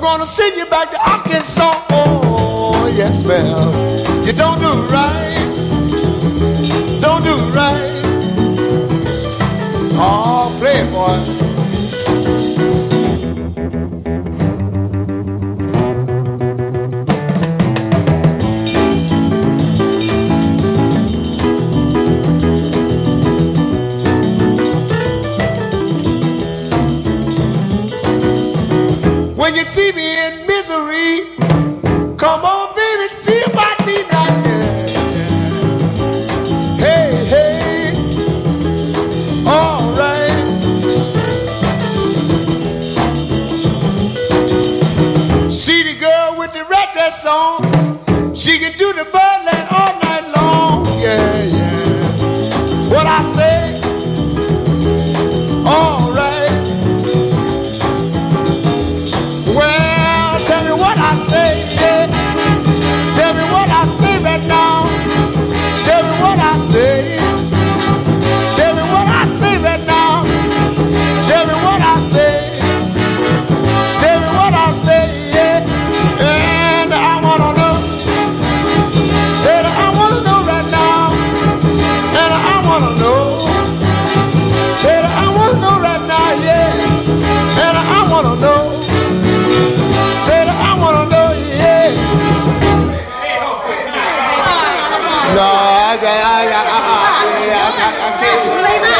gonna send you back to Arkansas. Oh, yes, ma'am. You don't do right. Don't do right. Oh, play it, boy. You see me in misery, come on, baby, see about me now. Yeah. Hey, hey, all right. See the girl with the red dress on, she can do the birdland wanna know. Said I wanna know right now, yeah. Said I wanna know. Said I wanna know, yeah. No, I got, I got, uh-uh, I, I, I, I, I, I, I, I, I, I, I, I, I